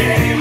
Yeah.